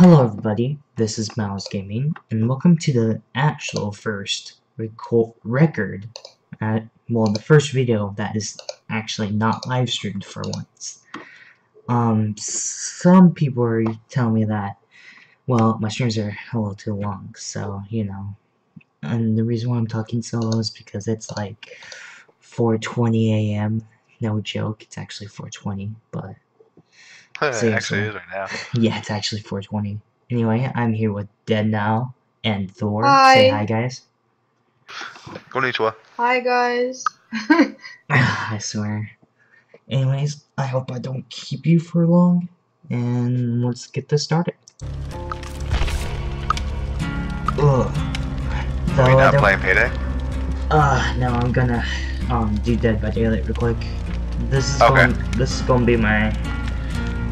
Hello everybody, this is Miles Gaming, and welcome to the actual first record, at, well, the first video that is actually not live streamed for once. Um, some people are telling me that, well, my streams are a little too long, so, you know, and the reason why I'm talking so low is because it's like 4.20 a.m., no joke, it's actually 4.20, but it actually is right now. Yeah, it's actually 420. Anyway, I'm here with Dead Now and Thor. Hi. Say hi, guys. Konnichiwa. Hi, guys. I swear. Anyways, I hope I don't keep you for long, and let's get this started. Ugh. Though Are we not playing Payday? Uh, no, I'm gonna um do Dead by Daylight real quick. This is okay. going, this is gonna be my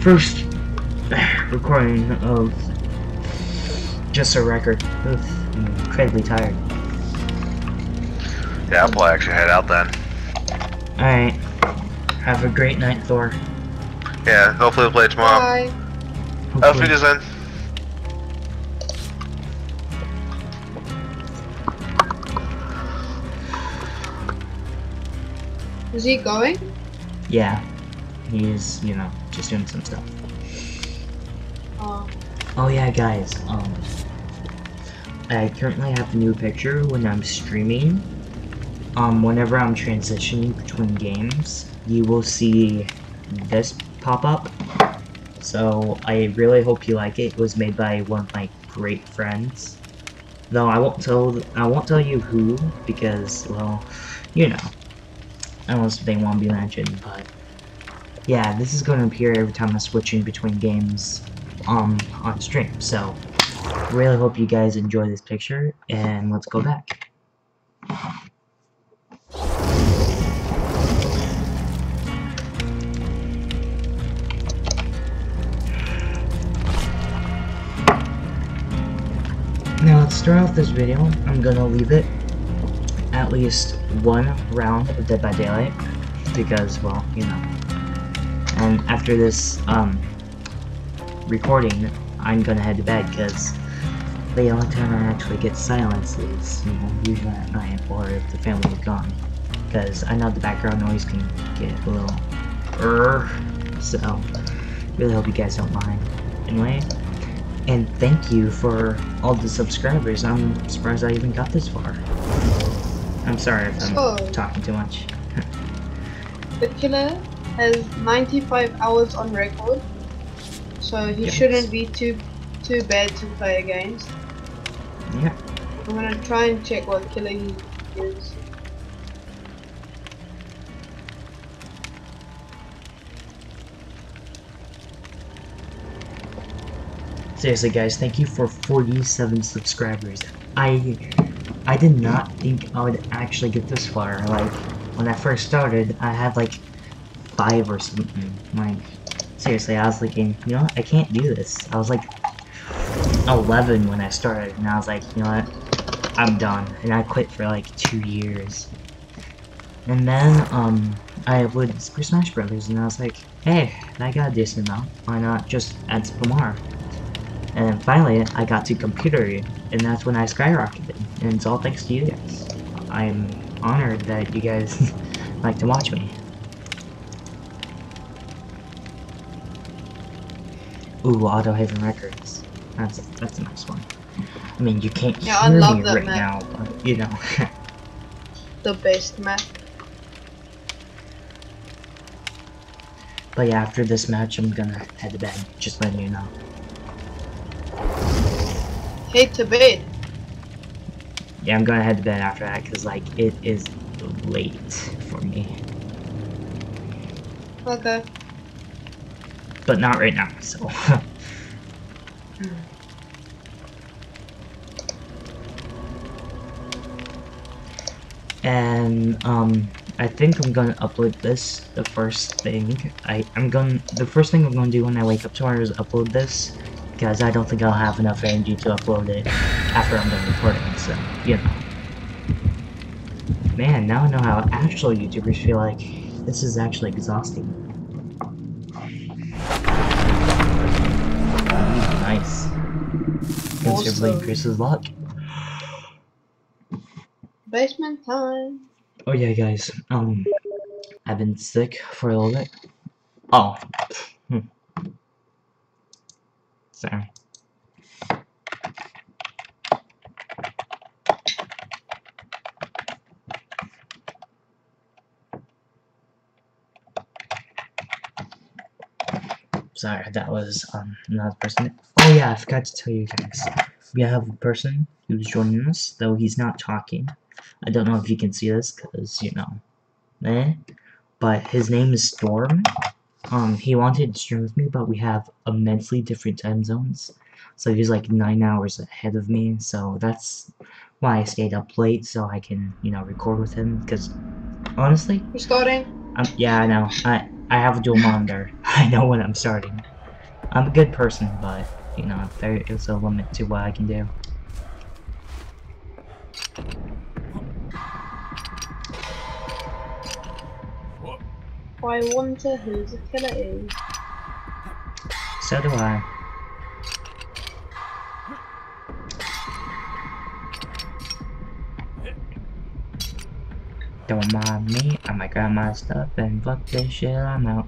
first recording of just a record. Ugh, I'm incredibly tired. Yeah, I'll probably actually head out then. Alright. Have a great night, Thor. Yeah, hopefully we'll play tomorrow. Bye. Hopefully. Auf Wiedersehen. Is he going? Yeah. He's, you know, just doing some stuff. Oh. Oh yeah, guys. Um, I currently have a new picture when I'm streaming. Um, whenever I'm transitioning between games, you will see this pop up. So I really hope you like it. It was made by one of my great friends. Though I won't tell I won't tell you who because well, you know, unless they want to be mentioned. But yeah, this is going to appear every time I'm switching between games um, on stream. So, really hope you guys enjoy this picture, and let's go back. Now let's start off this video. I'm gonna leave it at least one round of Dead by Daylight because, well, you know, and after this um, recording, I'm gonna head to bed because the only time I actually get silence is you know, usually at night or if the family is gone. Because I know the background noise can get a little er, so really hope you guys don't mind. Anyway, and thank you for all the subscribers. I'm surprised I even got this far. I'm sorry if I'm oh. talking too much. killer has 95 hours on record, so he yes. shouldn't be too too bad to play against. Yeah. I'm gonna try and check what killer he is. Seriously guys, thank you for 47 subscribers. I I did not think I would actually get this far. Like, when I first started, I had like five or something. Like, seriously, I was thinking, you know what, I can't do this. I was like 11 when I started, and I was like, you know what, I'm done. And I quit for like two years. And then, um, I would Super Smash Brothers, and I was like, hey, I got a decent amount. Why not just add some more? And finally, I got to computer, and that's when I skyrocketed. And it's all thanks to you guys. I'm honored that you guys like to watch me. Ooh, Autohaven Wreckers. That's a, that's a nice one. I mean, you can't yeah, hear me right map. now, but you know. the best map. But yeah, after this match, I'm gonna head to bed. Just letting you know. Head to bed. Yeah, I'm gonna head to bed after that because like it is late for me. Okay but not right now, so. and, um, I think I'm gonna upload this, the first thing. I, I'm going the first thing I'm gonna do when I wake up tomorrow is upload this, because I don't think I'll have enough energy to upload it after I'm done recording, so, you know. Man, now I know how actual YouTubers feel like. This is actually exhausting. Nice. Considerably Awesome. increase his luck. Basement time. Oh yeah, guys. Um, I've been sick for a little bit. Oh. Hmm. Sorry. Sorry, that was um another person. Yeah, I forgot to tell you guys. We have a person who's joining us, though he's not talking. I don't know if you can see this, cause you know, eh. But his name is Storm. Um, he wanted to stream with me, but we have immensely different time zones. So he's like nine hours ahead of me. So that's why I stayed up late so I can, you know, record with him. Cause honestly, We're starting. um, yeah, I know. I I have a dual monitor. I know when I'm starting. I'm a good person, but you know, there is a limit to what I can do. I wonder who the killer is. So do I. Don't mind me, I might grab my stuff and fuck this shit, I'm out.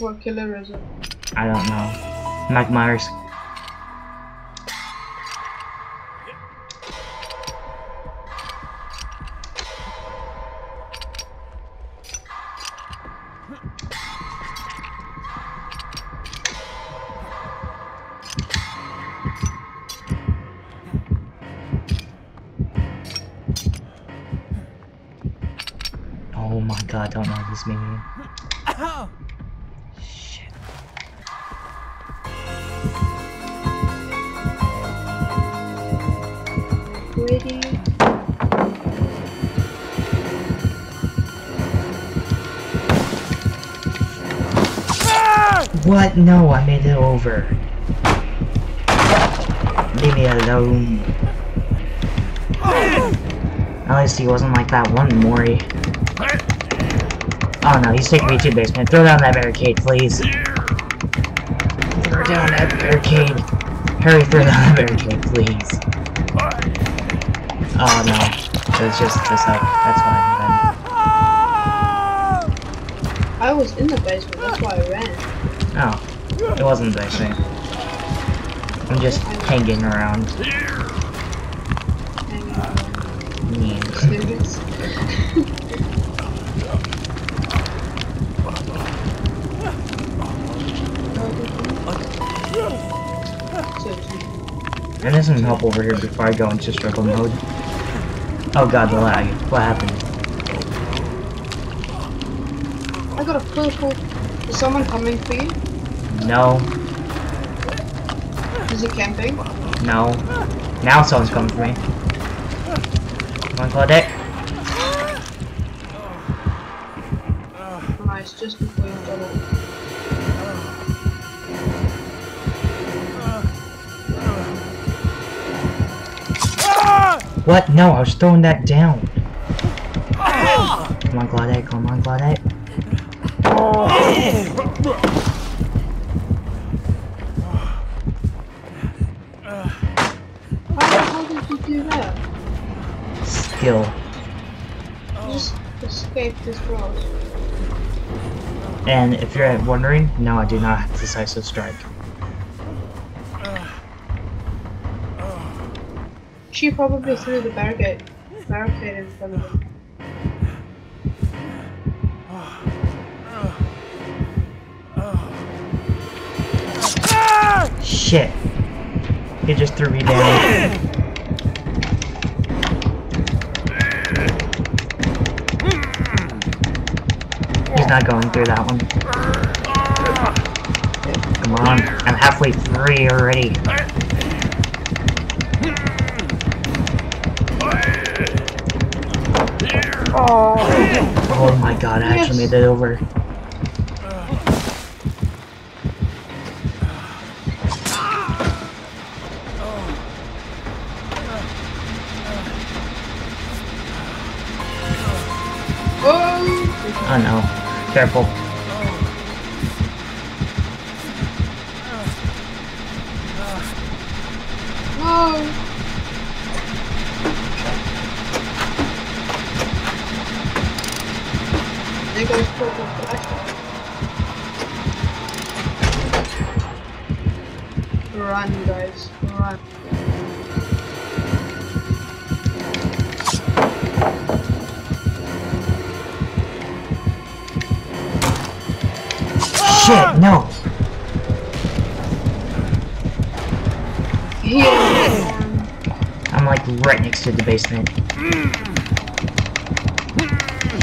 What killer is it? I don't know. Mike Myers. Oh my god, I don't know this meaning. What? No, I made it over. Leave me alone. At least he wasn't like that one Mori. Oh no, he's taking me to basement. Throw down that barricade, please. Throw down that barricade. Hurry, throw down that barricade, please. Oh no. It was just this like that's fine then. I was in the basement, that's why I ran. Oh. It wasn't the basement. I'm just hanging around. Hanging around. Yeah. Serious. So, I need some help over here before I go into struggle mode. Oh god, the lag. What happened? I got a purple. Is someone coming for you? No, Is he camping? no. Now someone's coming for me. Come on, Claudette. What? No, I was throwing that down. Come on, Claudette. Come on, Claudette. How, how did you do that? Skill. Just escaped his cross. And if you're wondering, no, I do not have decisive strike. She probably threw the barricade barricade in front of him. Shit. He just threw me down. He's not going through that one. Come on, I'm halfway through already. Oh my god, I actually made it over. Oh! Oh no. Careful. Shit, no! I'm like right next to the basement.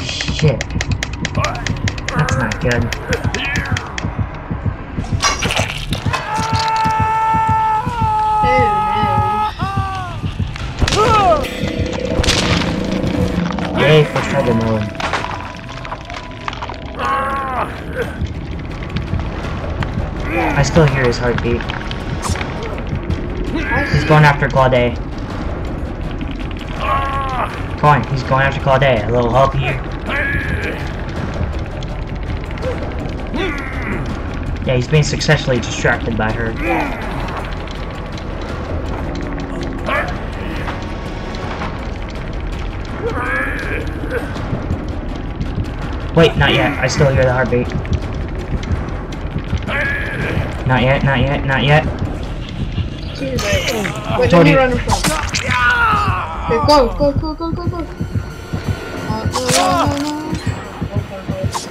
Shit. That's not good. Yay for trouble mode. I still hear his heartbeat. He's going after Claude. Come on, he's going after Claude. A little help here. Yeah, he's being successfully distracted by her. Wait, not yet. I still hear the heartbeat. Not yet, not yet, not yet. Wait, let me run in front. Okay, go, go, go, go, go, go. Uh, no, no, no, no.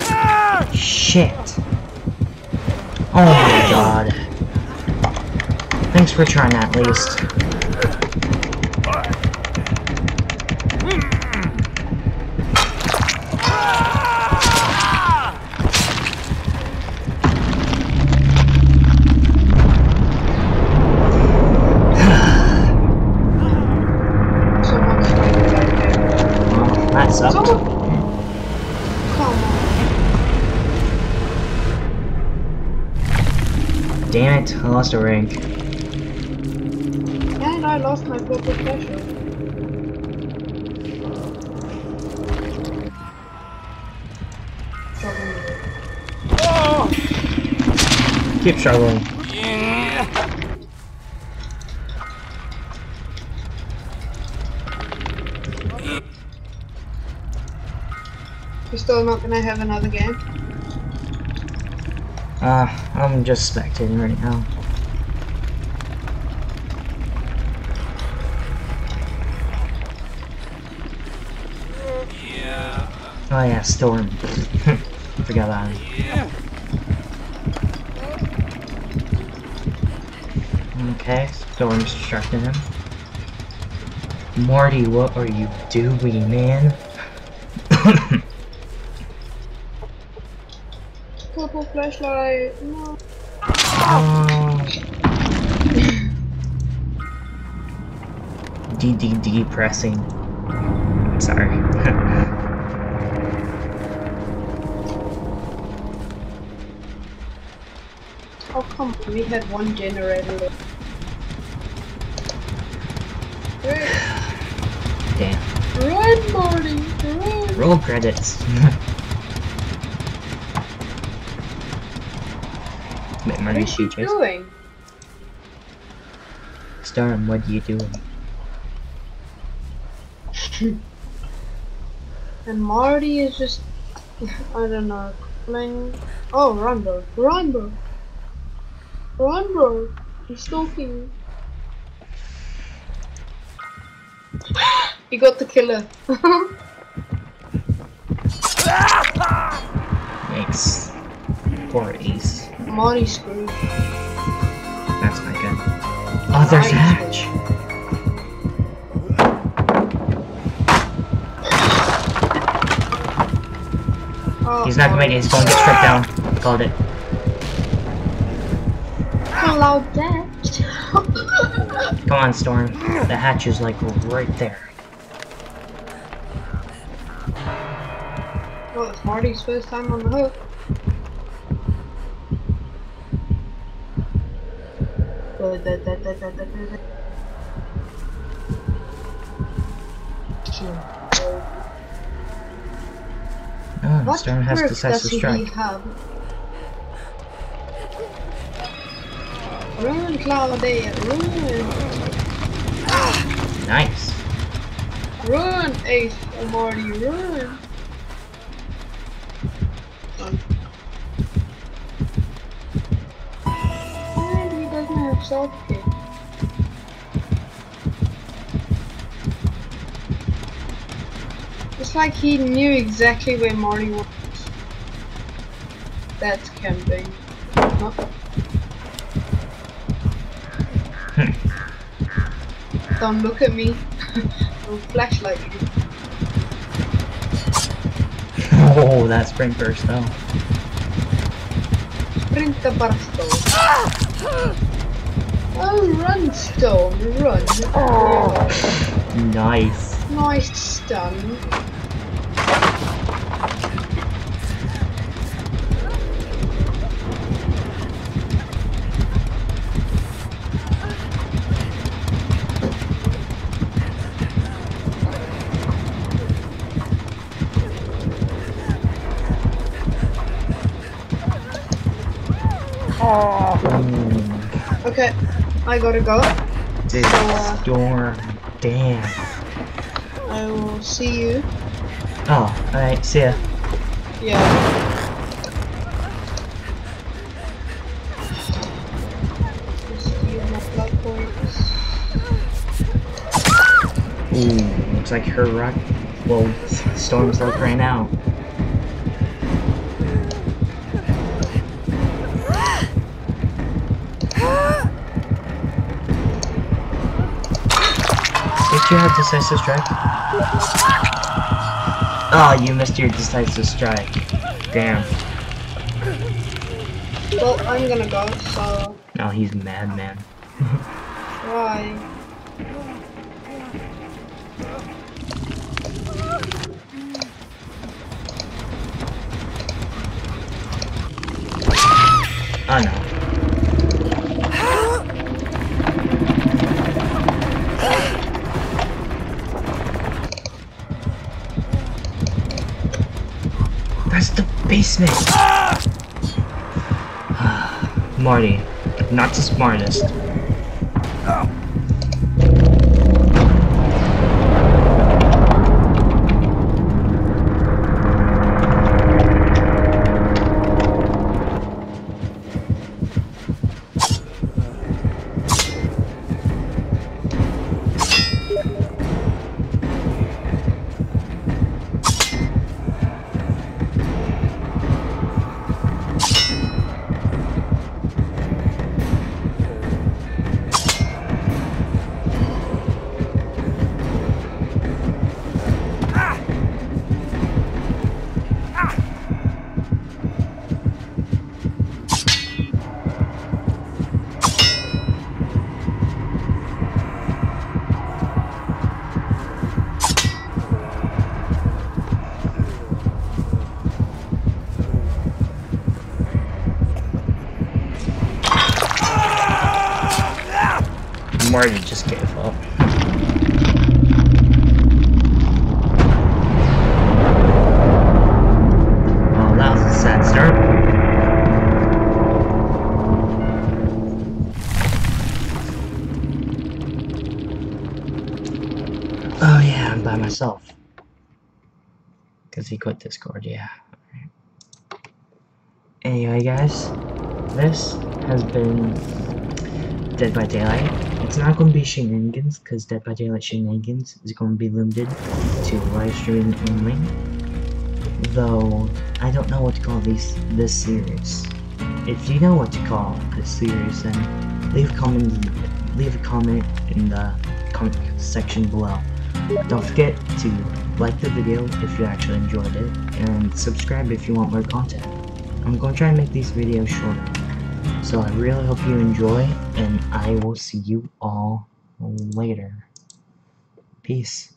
Go. Shit. Oh my god. Thanks for trying at least. Someone's standing right there. Well, that sucked. Someone. Come on. Damn it, I lost a rank. And I lost my purple flashlight. Trouble. Keep struggling. You're still not gonna have another game? Uh, I'm just spectating right now. Oh yeah, Storm. Forgot that. him. Okay, Storm's distracting him. Marty, what are you doing, man? Purple flashlight. No. Oh. D D depressing. Sorry. Oh come we had one generator. Damn. Run, Marty! Run! Roll credits. What she she doing? Storm, what are you doing? And Marty is just, I don't know, playing. Oh, run, bro! Run, bro! Run, bro! He's stalking. you got the killer. Thanks. Poor Ace. Marty screwed. That's not good. Oh, there's a Hatch. Oh, He's not gonna make it. He's going to get stripped down. Called it. Allow that. Come on, Storm. The hatch is like right there. well, it's Marty's first time on the hook. Oh, What Storm has perk does he strike. have? Run, Claudia, run! Nice. Run, Ace Marty, run! It's like he knew exactly where Marty was. That's camping. Huh? Don't look at me. I'll flashlight you. Oh, that sprint burst though. Sprinta barsto. Oh, run, Stone, run. Nice. Nice stun. Okay, I gotta go. dude, uh, storm. Damn. I will see you. Oh, alright, see ya. Yeah. Just steal my blood points. Ooh, looks like her rock. Well, storm's like right now. Did you have decisive strike? Oh, you missed your decisive strike. Damn. Well, I'm gonna go, so No, he's mad, man. why? Oh no. Basement. Marty, not the smartest. Marty just gave up. Oh yeah, I'm by myself. Cause he quit Discord, yeah. Anyway guys, this has been Dead by Daylight. It's not going to be shenanigans, because Dead by Daylight shenanigans is going to be limited to live streaming only. Though, I don't know what to call these this series. If you know what to call this series, then leave a comment, leave a comment in the comment section below. Don't forget to like the video if you actually enjoyed it, and subscribe if you want more content. I'm going to try and make these videos shorter. So I really hope you enjoy, and I will see you all later. Peace.